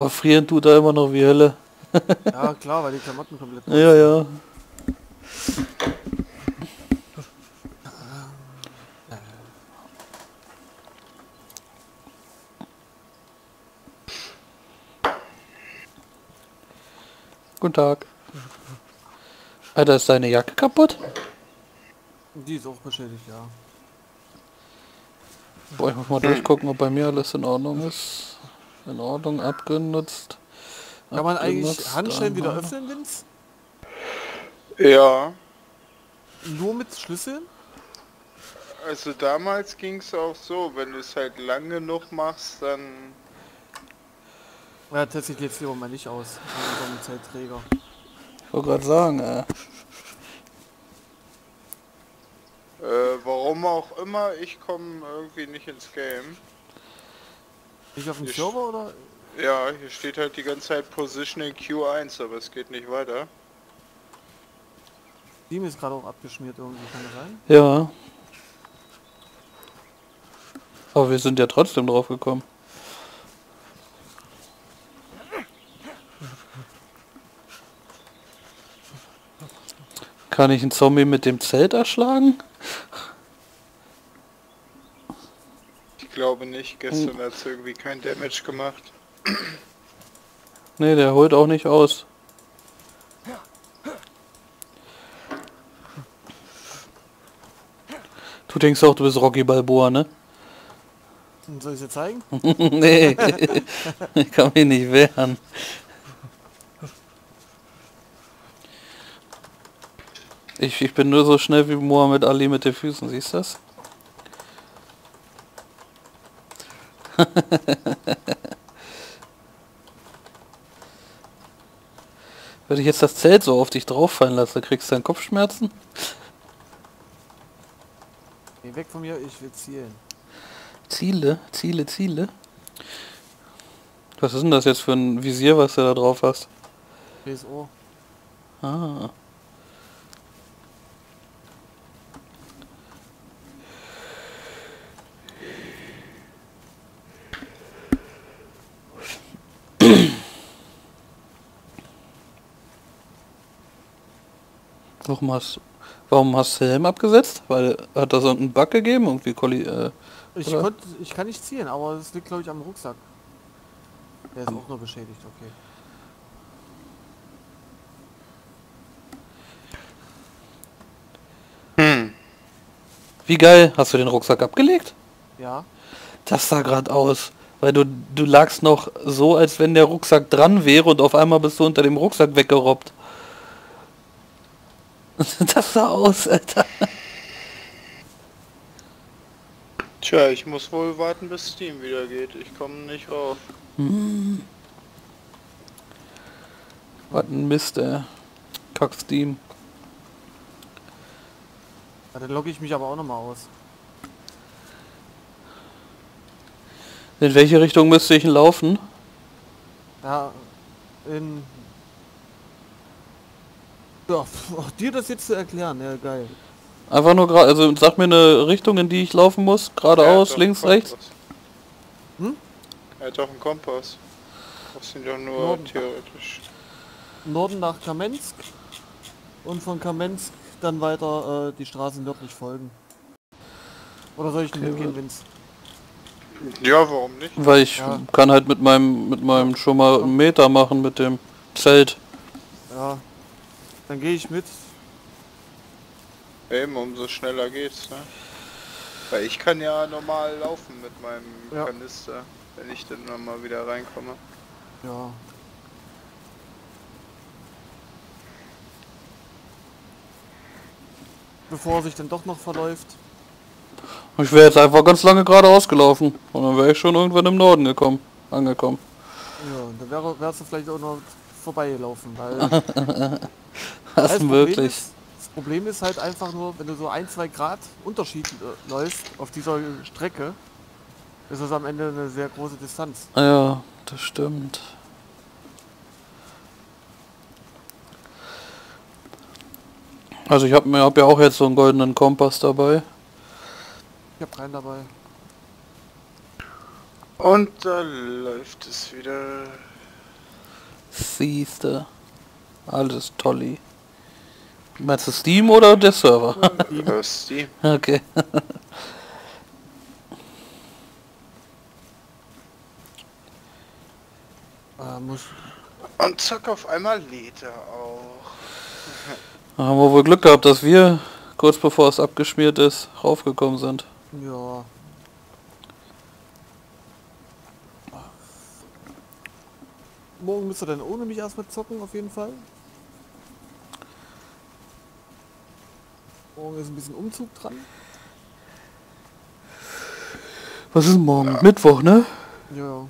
Aber frieren tut er immer noch wie Hölle. Ja, klar, weil die Klamotten komplett... Ja, ja. Guten Tag. Alter, ist deine Jacke kaputt? Die ist auch beschädigt, ja. Boah, ich muss mal durchgucken, ob bei mir alles in Ordnung ist. In Ordnung, abgenutzt. Kann man eigentlich Handschellen wieder öffnen, Vince? Ja, Nur mit Schlüsseln? also damals ging es auch so, wenn du es halt lang genug machst, dann... Ja, teste ich jetzt lieber mal nicht aus. Unserem Zeltträger. Ich wollte gerade sagen, äh, Äh, warum auch immer, ich komme irgendwie nicht ins Game. Nicht auf dem Server oder? Ja, hier steht halt die ganze Zeit Positioning Q1, aber es geht nicht weiter. Steam ist gerade auch abgeschmiert irgendwie, kann das sein? ja. Aber wir sind ja trotzdem drauf gekommen. Kann ich einen Zombie mit dem Zelt erschlagen? Ich glaube nicht, gestern hat es irgendwie kein Damage gemacht. Ne, der holt auch nicht aus. Du denkst auch, du bist Rocky Balboa, ne? Soll ich dir zeigen? nee, ich kann mich nicht wehren. Ich, ich bin nur so schnell wie Mohammed Ali mit den Füßen, siehst du das? Wenn ich jetzt das Zelt so auf dich drauffallen lasse, kriegst du dann Kopfschmerzen? Geh weg von mir, ich will zielen. Ziele, Ziele, Ziele. Was ist denn das jetzt für ein Visier, was du da drauf hast? PSO. Ah. Warum hast, warum hast du Helm abgesetzt? Weil hat da so einen Bug gegeben? Irgendwie Colli äh, Ich, konnt, ich kann nicht zielen, aber es liegt glaube ich am Rucksack. Der ist auch nur beschädigt, okay. Hm. Wie geil, hast du den Rucksack abgelegt? Ja. Das sah gerade aus. Weil du, du lagst noch so, als wenn der Rucksack dran wäre und auf einmal bist du unter dem Rucksack weggerobbt. Das sah aus, Alter. Tja, ich muss wohl warten, bis Steam wieder geht. Ich komme nicht rauf. Was ein Mist, ey. Kack Steam. ja dann logge ich mich aber auch nochmal aus. In welche Richtung müsste ich denn laufen? Ja, in... Ja, pf, dir das jetzt zu erklären, ja geil. Einfach nur gerade, also sag mir eine Richtung, in die ich laufen muss. Er Geradeaus, doch links, rechts. Hm? Er hat doch einen Kompass. Das sind doch nur Norden. theoretisch. Norden nach Kamensk und von Kamensk dann weiter äh, die Straßen nördlich folgen. Oder soll ich Okay, mitgehen, wa- Vince? Ja, warum nicht? Weil ich Ja. kann halt mit meinem mit meinem schon mal einen Meter machen mit dem Zelt. Ja. Dann gehe ich mit. Eben, umso schneller geht's, ne? Weil ich kann ja normal laufen mit meinem Ja. Kanister, wenn ich dann nochmal wieder reinkomme. Ja. Bevor er sich dann doch noch verläuft. Ich wäre jetzt einfach ganz lange geradeaus gelaufen. Und dann wäre ich schon irgendwann im Norden gekommen. Angekommen. Ja, und dann wäre, wärst du vielleicht auch noch vorbeigelaufen, weil Das das, ist Problem möglich. ist, das Problem ist halt einfach nur, wenn du so ein, zwei Grad Unterschied äh, läufst auf dieser Strecke, ist das am Ende eine sehr große Distanz. Ja, das stimmt. Also ich habe mir hab ja auch jetzt so einen goldenen Kompass dabei. Ich habe keinen dabei. Und da läuft es wieder. siehste. Alles tolli. Meinst du Steam oder der Server? Äh, Steam. okay. Muss, Und zack, auf einmal lädt er auch. Da haben wir wohl Glück gehabt, dass wir kurz bevor es abgeschmiert ist, raufgekommen sind. ja. Morgen müsst ihr dann ohne mich erstmal zocken, auf jeden Fall. Morgen ist ein bisschen Umzug dran. Was ist morgen? Mittwoch, ne? Ja.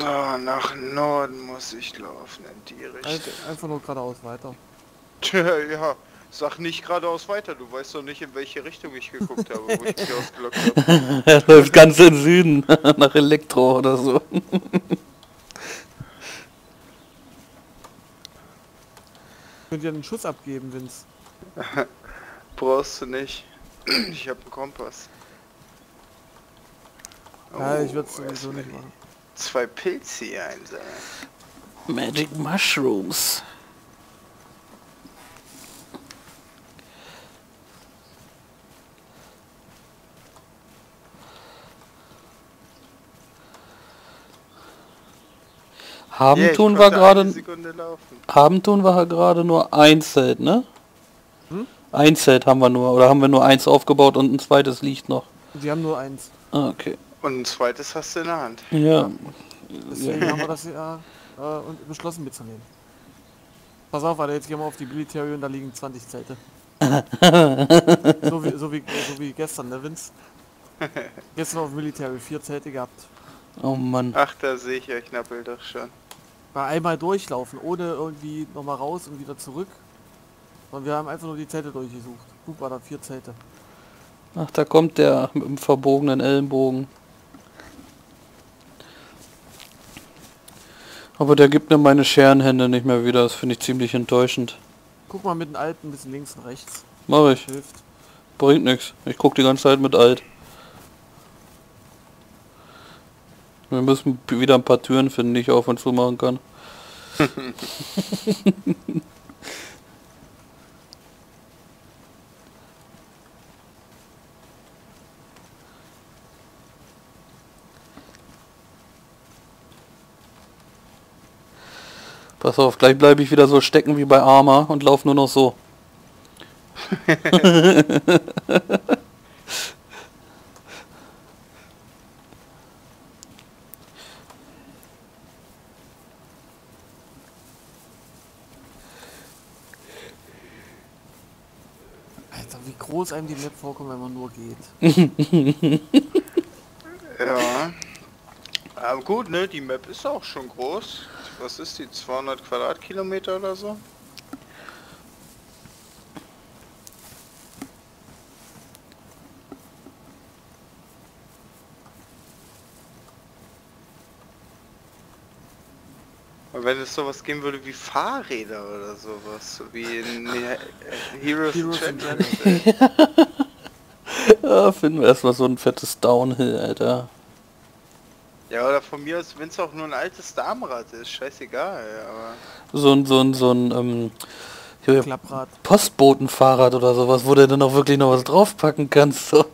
Ah, nach Norden muss ich laufen in die Richtung. Ein- Einfach nur geradeaus weiter. Tja, ja, sag nicht geradeaus weiter, du weißt doch nicht, in welche Richtung ich geguckt habe, wo ich dich ausgelockt habe. Er läuft ganz in Süden, nach Elektro oder so. Könnt ihr einen Schuss abgeben, Vince? Brauchst du nicht. Ich habe einen Kompass. Ja, ich Oh, würde es sowieso nicht machen. Zwei Pilze hier einsammeln. Magic Mushrooms. Haben Yeah, tun eine gerade haben tun wir gerade nur ein Zelt, ne? Hm? Ein Zelt haben wir nur oder haben wir nur eins aufgebaut und ein zweites liegt noch. Sie haben nur eins. Ah, okay. Und ein zweites hast du in der Hand. Ja. Deswegen haben wir das ja äh, beschlossen mitzunehmen. Pass auf, Alter, jetzt gehen wir auf die Military und da liegen 20 Zelte. so, wie, so, wie, so wie gestern, ne Vince? Gestern auf Military vier Zelte gehabt. Oh Mann. Ach, da sehe ich euch Knappel doch schon. Mal einmal durchlaufen, ohne irgendwie nochmal raus und wieder zurück. Und wir haben einfach nur die Zelte durchgesucht. Gut, war da vier Zelte. Ach, da kommt der mit dem verbogenen Ellenbogen. Aber der gibt mir meine Scherenhände nicht mehr wieder. Das finde ich ziemlich enttäuschend. Guck mal mit den Alten ein bisschen links und rechts. Mach ich. Hilft. Bringt nichts. Ich guck die ganze Zeit mit alt. Wir müssen wieder ein paar Türen finden, die ich auf und zu machen kann. Pass auf, gleich bleibe ich wieder so stecken wie bei Arma und laufe nur noch so. Groß einem die Map vorkommt, wenn man nur geht. Ja. Aber gut, ne, die Map ist auch schon groß. Was ist die? 200 Quadratkilometer oder so? Wenn es sowas geben würde wie Fahrräder oder sowas, so wie in äh, Heroes, Heroes Champions. Ja, finden wir erstmal so ein fettes Downhill, Alter. Ja, oder von mir aus, wenn es auch nur ein altes Darmrad ist, scheißegal, aber... So ein, so ein, so ein, ähm, hier, Klapprad. Postbotenfahrrad oder sowas, wo du dann auch wirklich noch was draufpacken kannst. So.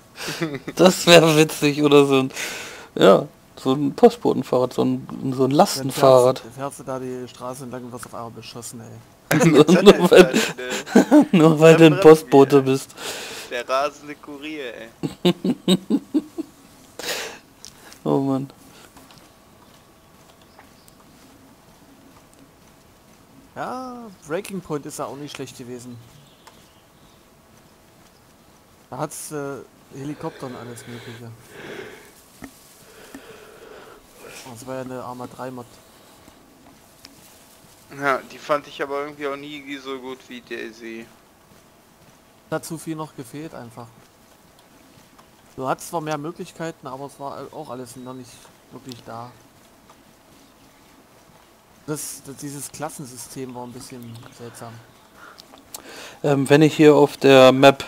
das wäre witzig oder so ein, ja, so ein Postbotenfahrrad, so ein, so ein Dann Lastenfahrrad. fährst, fährst du da die Straße entlang und wirst auf einmal beschossen, ey. nur, nur, weil, nur weil du ein Postbote bist. Der rasende Kurier, ey. Oh Mann. Ja, Breaking Point ist ja auch nicht schlecht gewesen. Da hat's äh, Helikopter und alles mögliche. Das war ja eine Arma 3 Mod. Ja, die fand ich aber irgendwie auch nie so gut wie Daisy. Hat zu viel noch gefehlt einfach. Du hattest zwar mehr Möglichkeiten, aber es war auch alles noch nicht wirklich da. Das, das, dieses Klassensystem war ein bisschen seltsam. Ähm, wenn ich hier auf der Map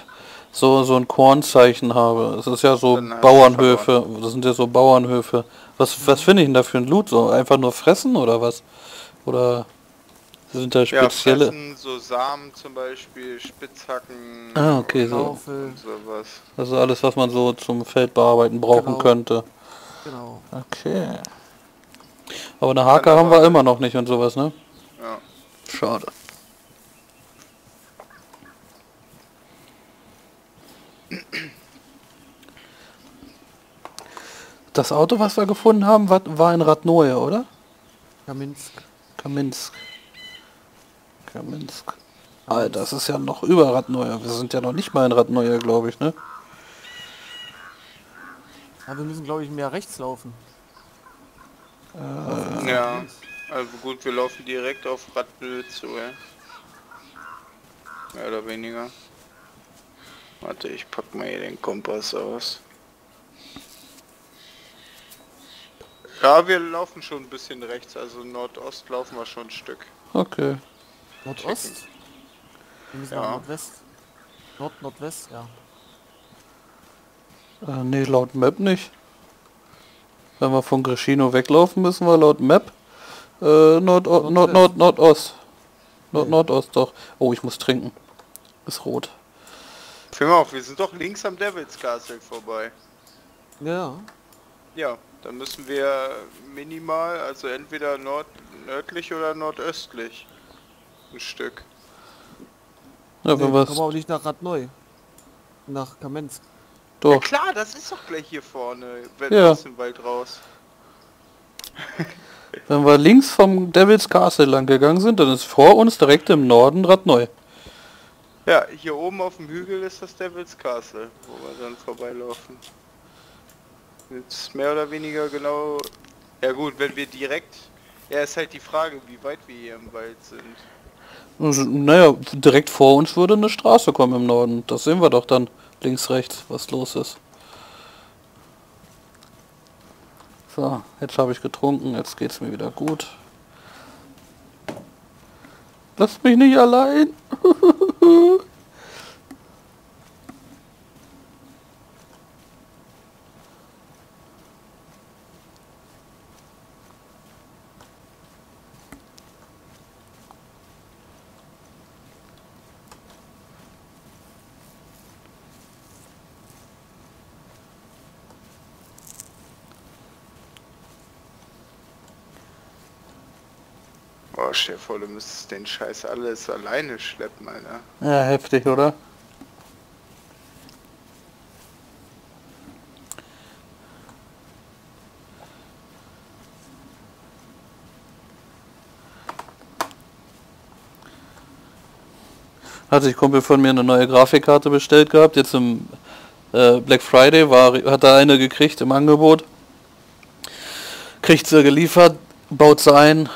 so, so ein Kornzeichen habe. Es ist ja so du Bauernhöfe, das sind ja so Bauernhöfe. Was, was finde ich denn da für ein Loot? So einfach nur fressen oder was? Oder sind da Ja, spezielle? fressen, so Samen zum Beispiel, Spitzhacken. Ah, okay, so. Sowas. Also alles, was man so zum Feldbearbeiten brauchen Genau. könnte. genau. Okay. Aber eine Hake haben wir immer noch nicht und sowas, ne? Ja. Schade. Das Auto, was wir gefunden haben, war, war in Radnoje, oder? Kaminsk. Kaminsk. Kaminsk. Alter, das ist ja noch über Radnoje. Wir sind ja noch nicht mal in Radnoje, glaube ich, ne? Ja, wir müssen glaube ich mehr rechts laufen. Ja, also gut, wir laufen direkt auf Radnö zu, ja. Mehr oder weniger. Warte, ich pack mal hier den Kompass aus. Ja, wir laufen schon ein bisschen rechts, also Nordost laufen wir schon ein Stück. Okay. Nordost? Wir müssen Ja. nach Nordwest. Nord, Nordwest, ja. Äh, nee, laut Map nicht. Wenn wir von Grescino weglaufen, müssen wir laut Map äh, Nord, Nord, Nord, Nord, Nordost. Nord. Nordost doch. Oh, ich muss trinken. Ist rot. Film auf, wir sind doch links am Devil's Castle vorbei. Ja, Ja, dann müssen wir minimal, also entweder nord nördlich oder nordöstlich ein Stück. Ja, nee, wenn wir wir kommen auch nicht nach Radneu. Nach Kamensk. Ja doch. klar, das ist doch gleich hier vorne, wenn Ja. aus dem Wald raus. Wenn wir links vom Devil's Castle lang gegangen sind, dann ist vor uns direkt im Norden Radneu. Ja, hier oben auf dem Hügel ist das Devil's Castle, wo wir dann vorbeilaufen. Jetzt mehr oder weniger genau. Ja gut, wenn wir direkt. Ja, ist halt die Frage, wie weit wir hier im Wald sind. Naja, direkt vor uns würde eine Straße kommen im Norden. Das sehen wir doch dann links, rechts, was los ist. So, jetzt habe ich getrunken, jetzt geht's mir wieder gut. Lasst mich nicht allein. Ooh. Boah, stell dir vor, du müsstest den Scheiß alles alleine schleppen, Alter. Ja, heftig, oder? Hat sich Kumpel von mir eine neue Grafikkarte bestellt gehabt. Jetzt im äh, Black Friday war, hat er eine gekriegt im Angebot. Kriegt sie geliefert, baut sie ein,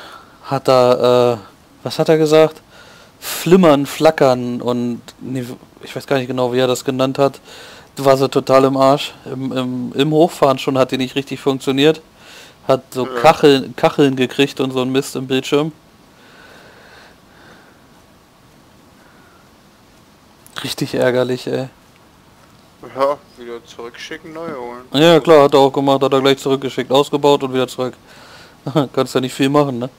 hat da, äh, was hat er gesagt? Flimmern, Flackern und nee, ich weiß gar nicht genau, wie er das genannt hat. War sie total im Arsch. Im, im, Im Hochfahren schon hat die nicht richtig funktioniert. Hat so Ja. Kacheln, Kacheln gekriegt und so ein Mist im Bildschirm. Richtig ärgerlich, ey. Ja, wieder zurückschicken, neu holen. Ja klar, hat er auch gemacht, hat er gleich zurückgeschickt, ausgebaut und wieder zurück. Kannst ja nicht viel machen, ne?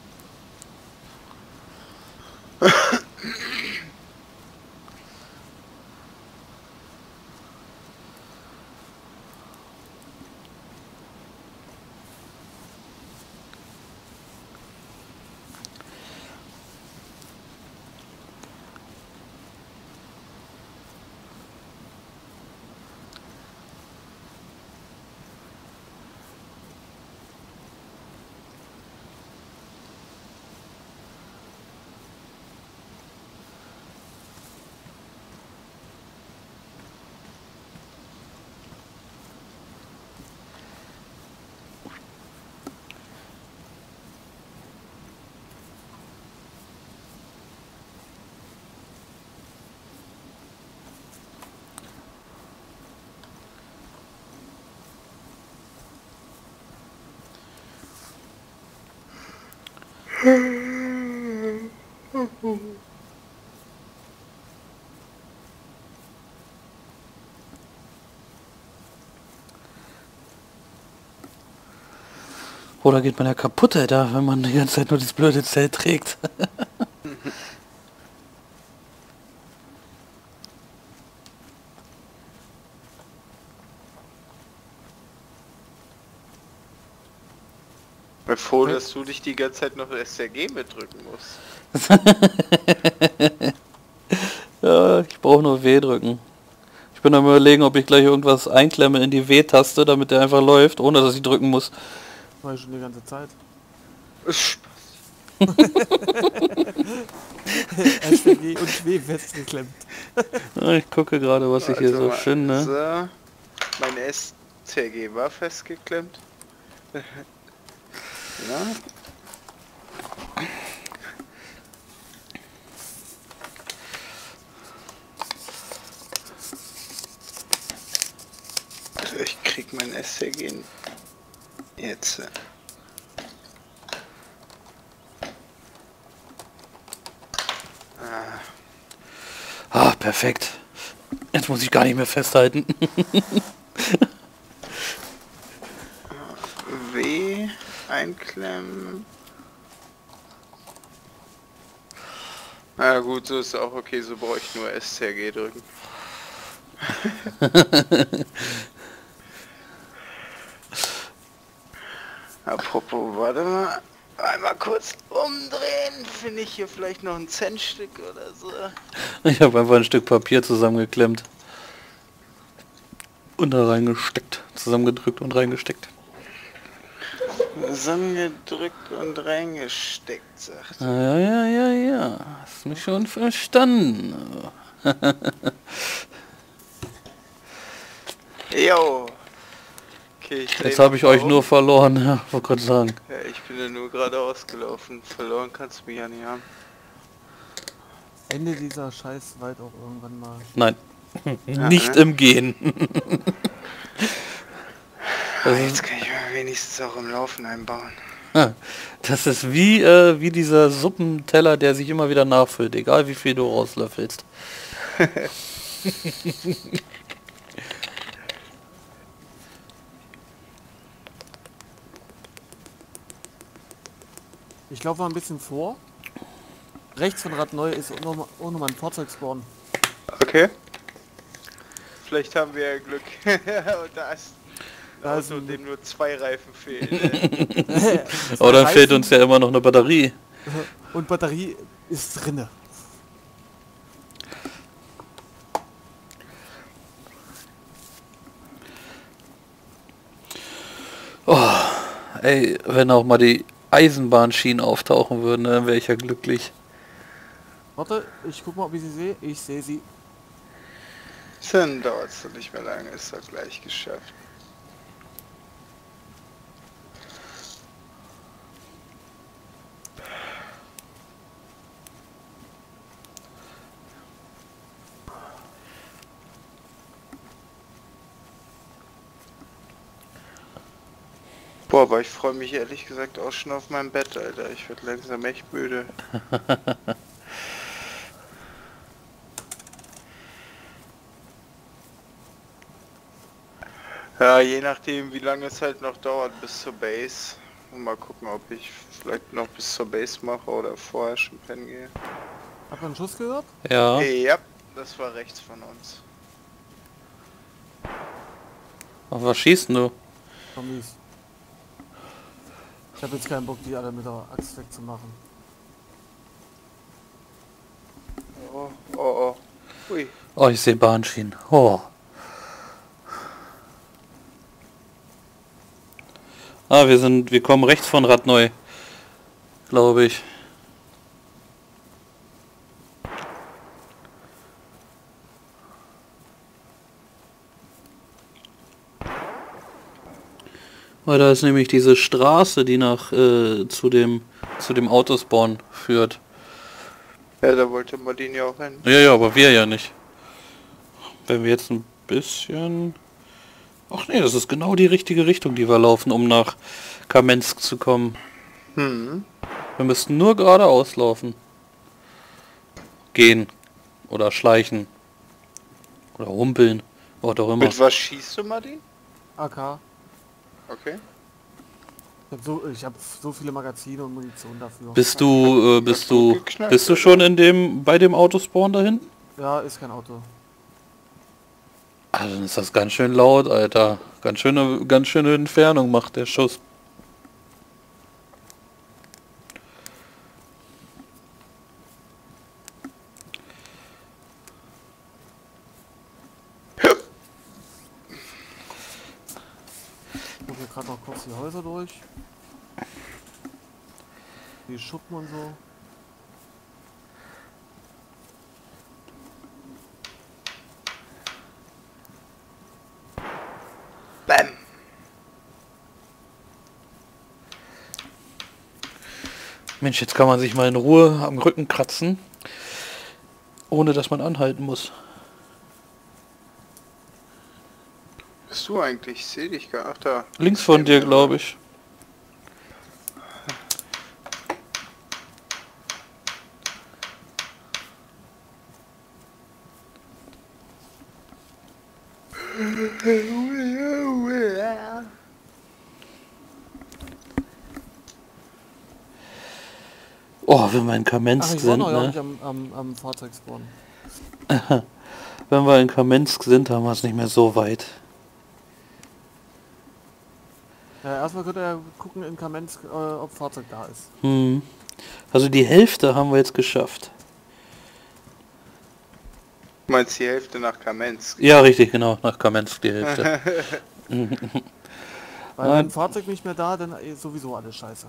Oder geht man ja kaputt, Alter, wenn man die ganze Zeit nur das blöde Zelt trägt. dich die ganze Zeit noch SRG mitdrücken musst. ja, ich brauche nur W drücken. Ich bin am überlegen, ob ich gleich irgendwas einklemme in die W-Taste, damit der einfach läuft, ohne dass ich drücken muss. War ich schon die ganze Zeit. SWG und W festgeklemmt. Ja, ich gucke gerade, was ich hier Warte so finde. So. Mein STG war festgeklemmt. ja. Also ich krieg mein STG jetzt. Ah, Ah, perfekt. Jetzt muss ich gar nicht mehr festhalten. W einklemmen. Na gut, so ist auch okay, so brauche ich nur STRG drücken. Apropos, warte mal. Einmal kurz umdrehen. Finde ich hier vielleicht noch ein Centstück oder so. Ich habe einfach ein Stück Papier zusammengeklemmt. Und da reingesteckt. Zusammengedrückt und reingesteckt. Zusammengedrückt und reingesteckt, sagt er. Ja, ja, ja, ja. Hast mich schon verstanden. Jo. Okay, Jetzt habe ich euch um. nur verloren. Ja, wollte gerade sagen. Ja, ich bin ja nur gerade ausgelaufen. Verloren kannst du mich ja nicht haben. Ende dieser Scheißwald auch irgendwann mal. Nein. Ja, Nicht ne? im Gehen. Ah, jetzt kann ich mir wenigstens auch im Laufen einbauen. Das ist wie, äh, wie dieser Suppenteller, der sich immer wieder nachfüllt, egal wie viel du rauslöffelst. Ich laufe mal ein bisschen vor. Rechts von Rad Neu ist auch noch- auch nochmal ein Fahrzeugspawn. Okay. Vielleicht haben wir ja Glück. Und da ist Auto, ein- dem nur zwei Reifen fehlen. Aber dann fehlt uns ja immer noch eine Batterie. Und Batterie ist drinne. Ey, wenn auch mal die Eisenbahnschienen auftauchen würden, dann wäre ich ja glücklich. Warte, ich guck mal, ob ich sie sehe. Ich sehe sie. Dann dauert es nicht mehr lange, ist doch gleich geschafft. Boah, aber ich freue mich ehrlich gesagt auch schon auf mein Bett, Alter. Ich werde langsam echt müde. Ja, je nachdem, wie lange es halt noch dauert bis zur Base. Und mal gucken, ob ich vielleicht noch bis zur Base mache oder vorher schon pennen gehe. Habt ihr einen Schuss gehört? Ja. Ja, das war rechts von uns. Auf was schießt denn du? Zombies. Ich habe jetzt keinen Bock, die alle mit der Axt wegzumachen. Oh, oh, oh. Ui. Oh, ich sehe Bahnschienen. Oh. Ah, wir sind, wir kommen rechts von Radneu. Glaube ich. Weil da ist nämlich diese Straße, die nach äh, zu dem zu dem Autospawn führt. Ja, da wollte Martin ja auch hin. Ja, ja, aber wir ja nicht. Wenn wir jetzt ein bisschen... Ach nee, das ist genau die richtige Richtung, die wir laufen, um nach Kamensk zu kommen. Hm. Wir müssten nur geradeaus laufen. Gehen. Oder schleichen. Oder humpeln. Was auch immer. Mit was schießt du, Martin? AK. Okay. Ich habe so, ich hab so viele Magazine und Munition dafür. Bist du, äh, bist du, bist du oder? schon in dem, bei dem Autospawn da hinten? Ja, ist kein Auto. Ah, dann ist das ganz schön laut, Alter. Ganz schöne, ganz schöne Entfernung macht der Schuss. Ich gucke gerade noch kurz die Häuser durch. Die Schuppen und so. Bam! Mensch, jetzt kann man sich mal in Ruhe am Rücken kratzen, ohne dass man anhalten muss. Bist du eigentlich? Ich seh dich gar Ach da. Links von dir, glaube ich. Oh, wenn wir in Ach, Kamensk war sind, noch ja ne? nicht am, am, am Fahrzeugspawn. Wenn wir in Kamensk sind, haben wir es nicht mehr so weit. Ja, erstmal könnt ihr ja gucken in Kamensk, äh, ob Fahrzeug da ist. Hm. Also die Hälfte haben wir jetzt geschafft. Du meinst die Hälfte nach Kamensk? Ja, richtig, genau. Nach Kamensk die Hälfte. Weil Nein. wenn Fahrzeug nicht mehr da, dann ist sowieso alles scheiße.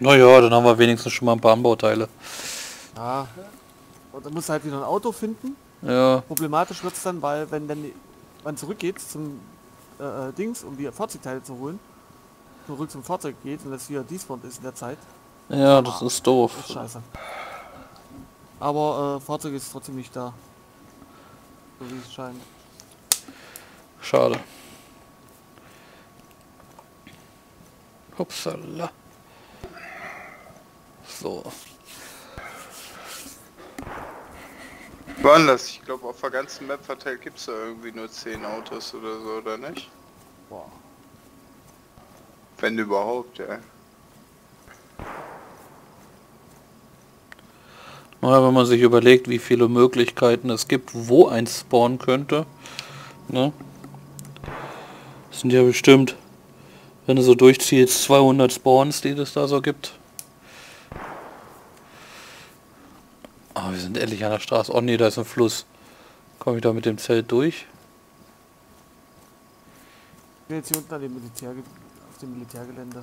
naja, dann haben wir wenigstens schon mal ein paar Anbauteile. Ja. Und dann musst du halt wieder ein Auto finden. Ja, Problematisch wird es dann, weil wenn dann man zurückgeht zum äh, äh, Dings, um die Fahrzeugteile zu holen, zurück zum Fahrzeug geht und das wieder despawned ist in der Zeit, ja, das ist doof. ist scheiße. Aber äh, Fahrzeug ist trotzdem nicht da. So wie es scheint. Schade. Upsala. So. Wann das? Ich glaube auf der ganzen Map verteilt gibt es da irgendwie nur 10 Autos oder so, oder nicht? Boah. Wenn überhaupt, ja. Naja, wenn man sich überlegt, wie viele Möglichkeiten es gibt, wo ein spawnen könnte. Ne? Das sind ja bestimmt, wenn du so durchziehst, 200 Spawns, die es da so gibt. Ah, wir sind endlich an der Straße. Oh nee, da ist ein Fluss. Komme ich da mit dem Zelt durch? Ich bin jetzt hier unten an dem Militär, auf dem Militärgelände.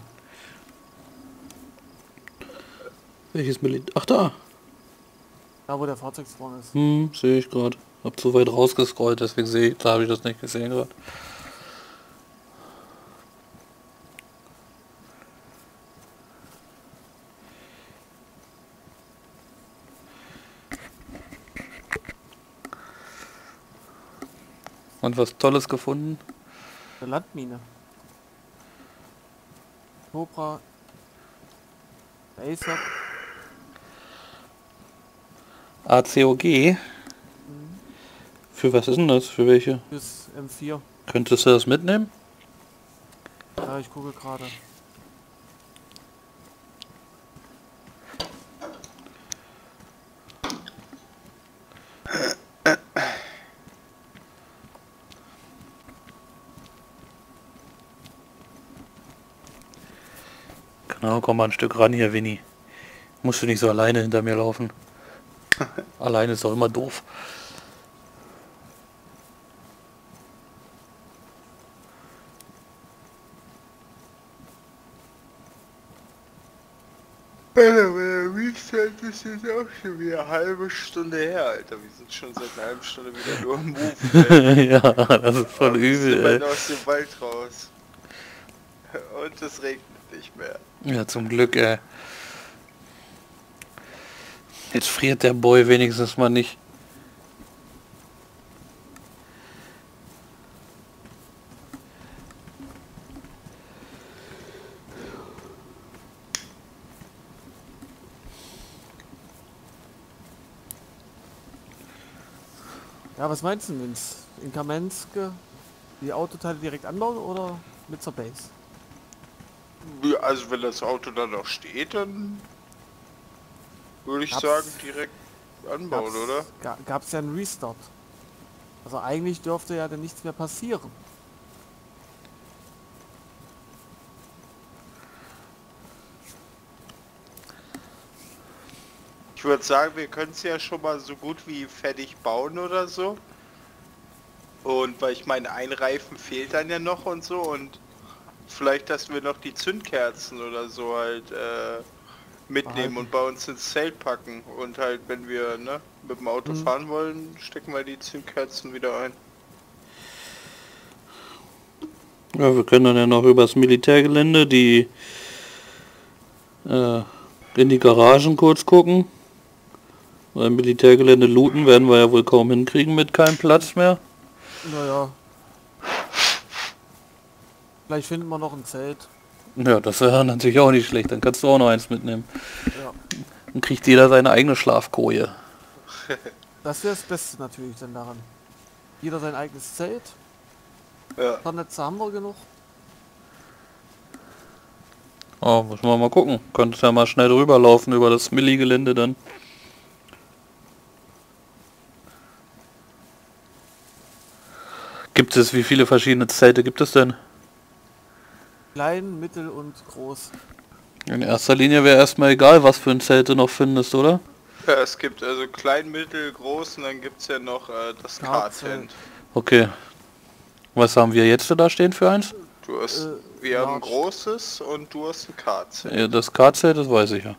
Welches Militär? Ach da. Da wo der Fahrzeugspawn ist. Hm, sehe ich gerade. Hab zu weit rausgescrollt, deswegen sehe ich, da habe ich das nicht gesehen gerade. Und was Tolles gefunden? Eine Landmine. Cobra. Acer. ACOG. Für was ist denn das? Für welche? bis M4. Könntest du das mitnehmen? Ja, ich gucke gerade. Genau, komm mal ein Stück ran hier, Winnie. Musst du nicht so alleine hinter mir laufen. alleine ist doch immer doof. Restart ist jetzt auch schon wieder eine halbe Stunde her, Alter. Wir sind schon seit einer halben Stunde wieder nur im Move. ja, das ist voll Aber wir sind übel, bald ey. aus dem Wald raus. Und es regnet nicht mehr. Ja, zum Glück, ey. Jetzt friert der Boy wenigstens mal nicht. Ja, was meinst du, Vince? In Kamensk die Autoteile direkt anbauen oder mit zur Base? Also wenn das Auto dann noch steht, dann würde ich Gab's- sagen direkt anbauen, Gab's- oder? ga- Gab's ja einen Restart. Also eigentlich dürfte ja dann nichts mehr passieren. Ich würde sagen, wir können es ja schon mal so gut wie fertig bauen oder so. Und weil ich meine, ein Reifen fehlt dann ja noch und so und vielleicht, dass wir noch die Zündkerzen oder so halt äh, mitnehmen Behalten. und bei uns ins Zelt packen. Und halt, wenn wir ne, mit dem Auto Mhm. fahren wollen, stecken wir die Zündkerzen wieder ein. Ja, wir können dann ja noch übers Militärgelände die äh, in die Garagen kurz gucken. Weil Militärgelände looten werden wir ja wohl kaum hinkriegen mit keinem Platz mehr. Naja. Vielleicht finden wir noch ein Zelt. Ja, das wäre natürlich auch nicht schlecht. Dann kannst du auch noch eins mitnehmen. Ja. Dann kriegt jeder seine eigene Schlafkoje. Das wäre das Beste natürlich dann daran. Jeder sein eigenes Zelt. Ja. Vernetze haben wir genug. Oh, müssen wir mal gucken. Könntest ja mal schnell drüber laufen über das Milli-Gelände dann. Gibt es, wie viele verschiedene Zelte gibt es denn? Klein, mittel und groß. In erster Linie wäre erstmal egal, was für ein Zelt du noch findest, oder? ja, es gibt also klein, mittel, groß und dann gibt es ja noch äh, das. K-Tent. Okay. Was haben wir jetzt da stehen für eins? Du hast, Äh, wir haben ein großes und du hast ein K-Zelt. Ja, das K-Zelt, das weiß ich ja.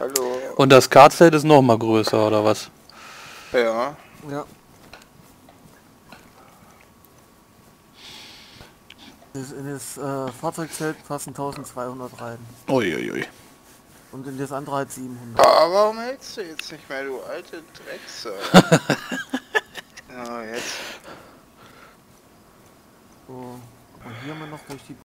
Hallo. Und das K-Zelt ist noch mal größer, oder was? Ja. Ja. Das- In das äh, Fahrzeugzelt passen 1200 rein. Uiuiui. Und in das andere halt 700. Aber warum hältst du jetzt nicht mehr, du alte Drecksau? ja, jetzt. So. Und hier haben wir noch durch die